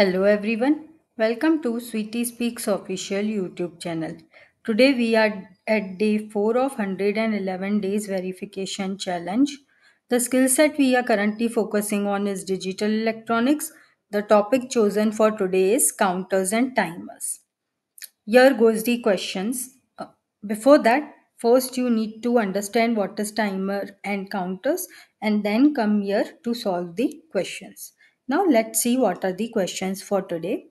Hello everyone, welcome to Switi Speaks official YouTube channel. Today we are at day 4 of 111 days verification challenge. The skill set we are currently focusing on is digital electronics. The topic chosen for today is counters and timers. Here goes the questions. Uh, Before that, first you need to understand what is timer and counters and then come here to solve the questions. Now let's see what are the questions for today.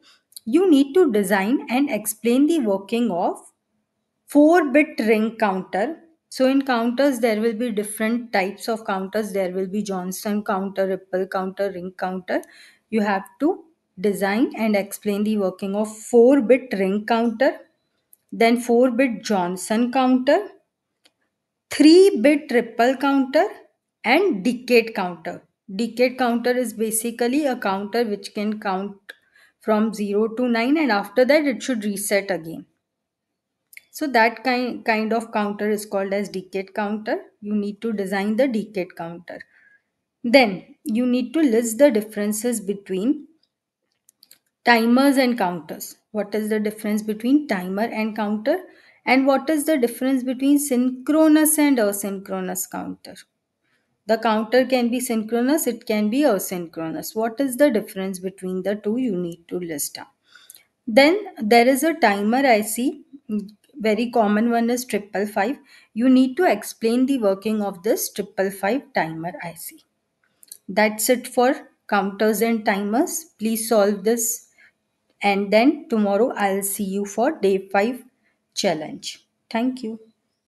You need to design and explain the working of 4 bit ring counter. So in counters there will be different types of counters. There will be Johnson counter, Ripple counter, ring counter. You have to design and explain the working of 4 bit ring counter, then 4 bit Johnson counter, 3 bit Ripple counter and decade counter. Decade counter is basically a counter which can count from 0 to 9 and after that it should reset again. So that kind, kind of counter is called as decade counter. You need to design the decade counter. Then you need to list the differences between timers and counters. What is the difference between timer and counter? And what is the difference between synchronous and asynchronous counter? The counter can be synchronous, it can be asynchronous. What is the difference between the two? You need to list down. Then there is a timer IC. Very common one is triple five. You need to explain the working of this triple five timer IC. That's it for counters and timers. Please solve this and then tomorrow I'll see you for day 5 challenge. Thank you.